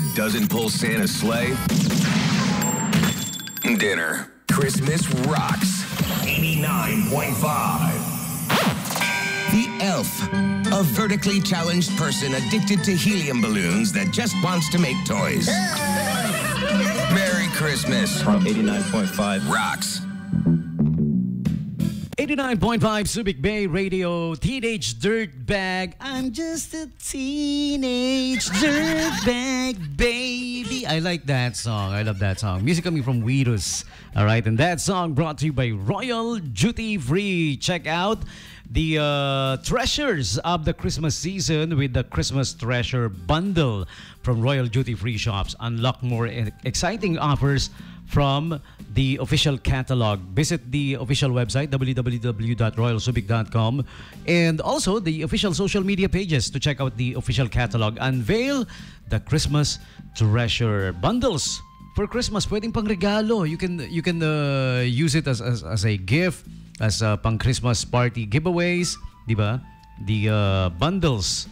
that doesn't pull Santa's sleigh? Dinner. Christmas rocks. 89.5. The Elf, a vertically challenged person addicted to helium balloons that just wants to make toys. Merry Christmas. From 89.5 Rocks. 89.5 Subic Bay Radio, Teenage Dirtbag. I'm just a teenage dirtbag, baby. I like that song. I love that song. Music coming from Virus. All right, and that song brought to you by Royal Duty Free. Check out the uh, treasures of the Christmas season with the Christmas Treasure Bundle from Royal Duty Free Shops. Unlock more exciting offers from the official catalog. Visit the official website www.royalsubic.com and also the official social media pages to check out the official catalog. Unveil the Christmas Treasure Bundles for Christmas. Pwedeng pang regalo. You can you can uh, use it as, as as a gift as uh, pang Christmas party giveaways, di ba? The uh, bundles,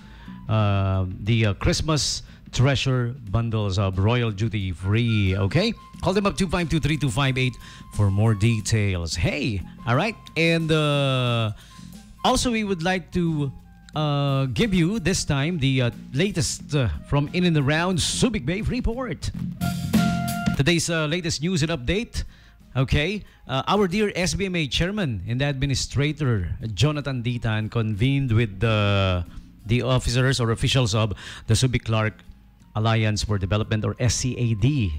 uh, the uh, Christmas treasure bundles of Royal Duty Free. Okay, call them up 2523258 for more details. Hey, all right, and uh, also we would like to. Uh, give you this time the uh, latest uh, from in and around Subic Bay Report. Today's uh, latest news and update. Okay, uh, our dear SBMA chairman and administrator Jonathan D. Tan convened with the the officers or officials of the Subic Clark Alliance for Development or SCAD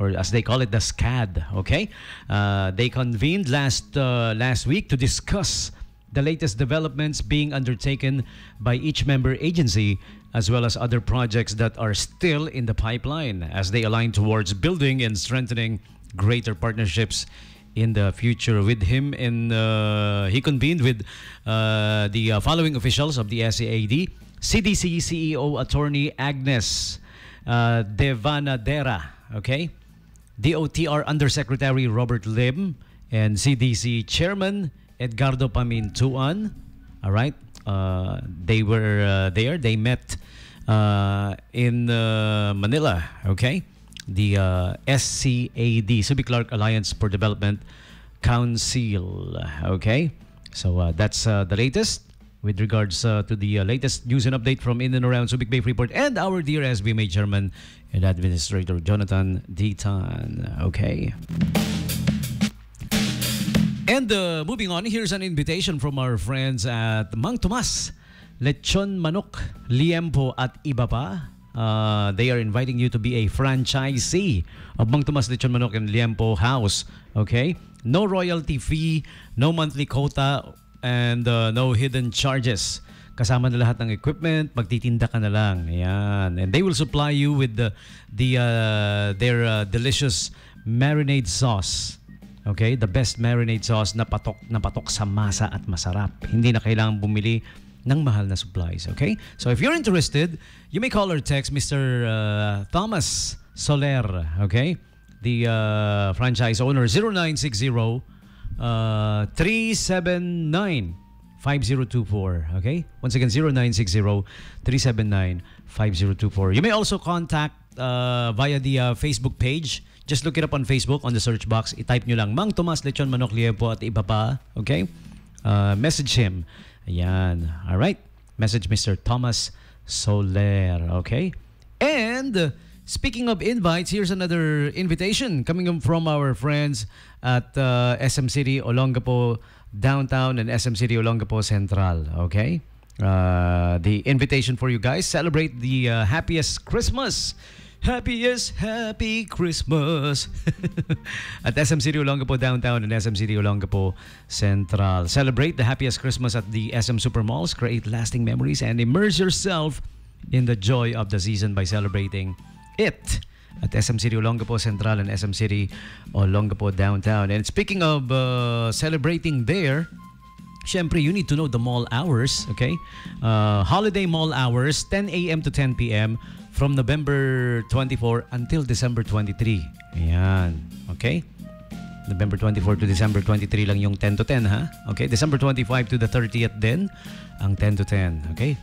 or as they call it the SCAD okay? Uh, they convened last uh, last week to discuss the latest developments being undertaken by each member agency as well as other projects that are still in the pipeline as they align towards building and strengthening greater partnerships in the future with him and uh, he convened with uh, the uh, following officials of the SCAD CDC CEO attorney Agnes uh, Devanadera okay DOTR Undersecretary Robert Lim and CDC Chairman Edgardo Pamintuan. All right. Uh, they were uh, there. They met uh, in Manila. Okay. The uh, SCAD, Subic Clark Alliance for Development Council. Okay. So uh, that's uh, the latest with regards uh, to the uh, latest news and update from in and around Subic Bay Freeport and our dear SBMA Chairman and Administrator Jonathan D. Tan. Okay. And uh, moving on, here's an invitation from our friends at Mang Tomas, Lechon Manok, Liempo at iba pa. Uh, they are inviting you to be a franchisee of Mang Tomas Lechon Manok and Liempo House. Okay? No royalty fee, no monthly quota, and uh, no hidden charges. Kasama na lahat ng equipment, magtitinda ka na lang. Ayan. And they will supply you with the, the uh, their uh, delicious marinade sauce. Okay? The best marinade sauce na patok na patok sa masa at masarap. Hindi na kailangan bumili ng mahal na supplies. Okay? So if you're interested, you may call or text Mr. Uh, Thomas Soler. Okay? The uh, franchise owner 0960 uh, 379 5024. Okay? Once again, 0960 379 5024. You may also contact uh, via the uh, Facebook page. Just look it up on Facebook on the search box. I-type nyo lang Mang Tomas Lechon Manok Liepo at iba pa. Okay? Uh, message him. Ayan. All right. Message Mr. Thomas Soler. Okay? And speaking of invites, here's another invitation coming from our friends at uh, SM City Olongapo Downtown and SM City Olongapo Central. Okay? Uh, the invitation for you guys celebrate the uh, happiest Christmas. Happiest happy Christmas at SM City Olongapo Downtown and SM City Olongapo Central. Celebrate the happiest Christmas at the SM Supermalls. Create lasting memories and immerse yourself in the joy of the season by celebrating it at SM City Olongapo Central and SM City Olongapo Downtown. And speaking of uh, celebrating there, Siyempre, you need to know the mall hours, okay? Uh, holiday mall hours, 10 a.m. to 10 p.m. from November 24 until December 23. Ayan, okay? November 24 to December 23 lang yung 10 to 10, ha? Okay? December 25 to the 30th din, ang 10 to 10, okay?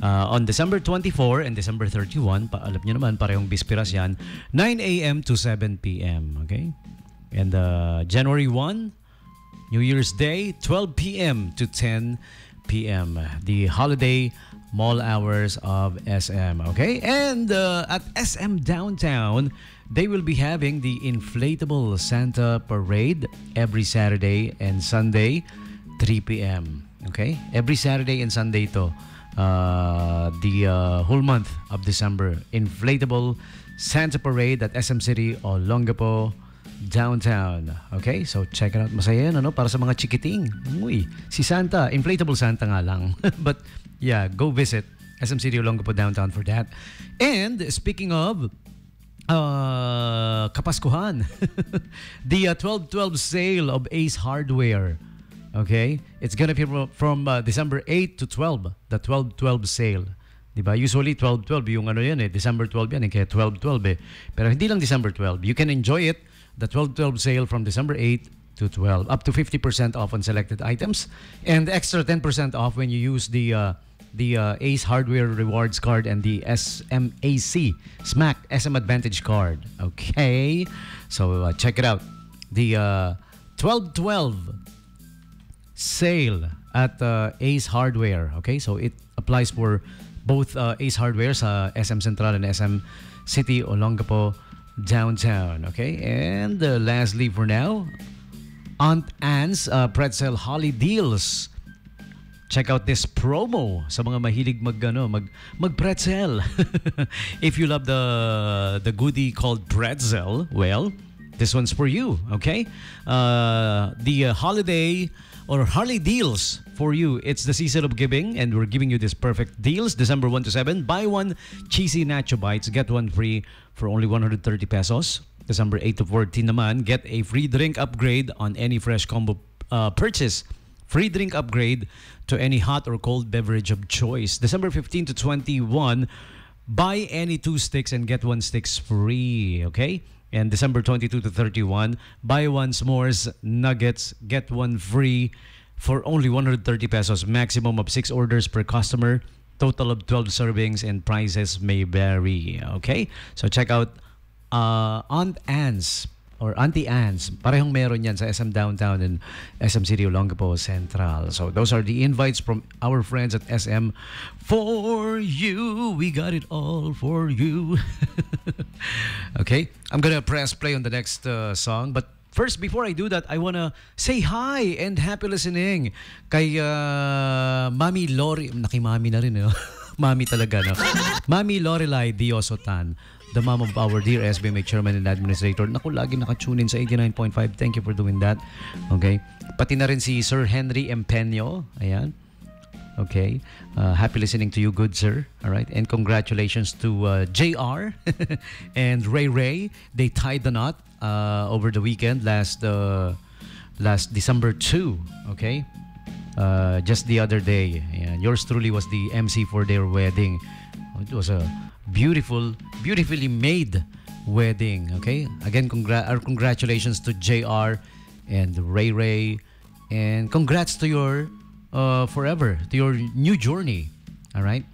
Uh, on December 24 and December 31, pa, alam nyo naman, parehong bispiras yan, 9 a.m. to 7 p.m. Okay? And uh, January 1, New Year's Day, 12 p.m. to 10 p.m. The holiday mall hours of SM. Okay? And uh, at SM Downtown, they will be having the inflatable Santa parade every Saturday and Sunday, 3 p.m. Okay? Every Saturday and Sunday to uh, the uh, whole month of December. Inflatable Santa parade at SM City Olongapo downtown. Okay? So check it out. Masaya yan, ano? Para sa mga chikiting. Uy, si Santa. Inflatable Santa nga lang. But yeah, go visit SM City Olongapo downtown for that. And speaking of uh, Kapaskuhan, the uh, 12-12 sale of Ace Hardware. Okay? It's gonna be from, from uh, December 8 to 12. The 12-12 sale. Diba? Usually 12-12 yung ano yan eh. December 12 yan eh. Kaya 12-12 eh. Pero hindi lang December 12. You can enjoy it the 12-12 sale from December 8 to 12, up to 50% off on selected items, and extra 10% off when you use the uh, the uh, Ace Hardware Rewards card and the SMAC SMAC SM Advantage card. Okay, so uh, check it out. The uh, 12-12 sale at uh, Ace Hardware. Okay, so it applies for both uh, Ace Hardware sa SM Central and SM City Olongapo downtown. Okay, and uh, lastly for now, Aunt Anne's uh, Pretzel Holly Deals. Check out this promo sa mga mahilig mag ano, mag pretzel. if you love the the goodie called pretzel, well, this one's for you, okay? Uh, the uh, holiday or Harley deals for you. It's the season of giving, and we're giving you this perfect deals. December 1 to 7. Buy one cheesy nacho bites, get one free for only 130 pesos. December 8 to 14 naman, get a free drink upgrade on any fresh combo uh, purchase. Free drink upgrade to any hot or cold beverage of choice. December 15 to 21, buy any two sticks and get one sticks free, okay? And December 22 to 31, buy one s'mores nuggets, get one free for only 130 pesos. Maximum of 6 orders per customer. Total of 12 servings and prices may vary, okay? So check out uh, Aunt Anne's or Auntie Anne's. Parehong meron yan sa SM Downtown and SM City Olongapo Central. So those are the invites from our friends at SM. For you, we got it all for you. okay, I'm gonna press play on the next uh, song, but First, before I do that, I wanna say hi and happy listening kay uh, Mami Lori. Nakimami na rin, no? Mami talaga, no? Mami Lorelai Diosotan the mom of our dear SBMA chairman and administrator. Naku, lagi nakatune in sa 89.5. Thank you for doing that. Okay. Pati na rin si Sir Henry Empeño. Ayan. Okay. Uh, happy listening to you, good sir. All right. And congratulations to uh, JR and Ray Ray. They tied the knot uh, over the weekend last uh, last December 2. Okay. Uh, just the other day. Yours truly was the MC for their wedding. It was a beautiful, beautifully made wedding. Okay. Again, our congratulations to JR and Ray Ray. And congrats to your uh, forever, to your new journey. All right.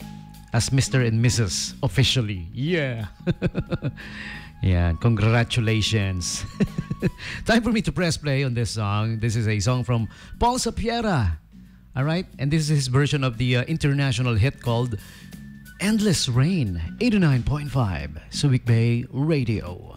As Mr. and Mrs. officially. Yeah. yeah. Congratulations. Time for me to press play on this song. This is a song from Paul Sapiera. All right. And this is his version of the uh, international hit called Endless Rain, 89.5, Subic Bay Radio.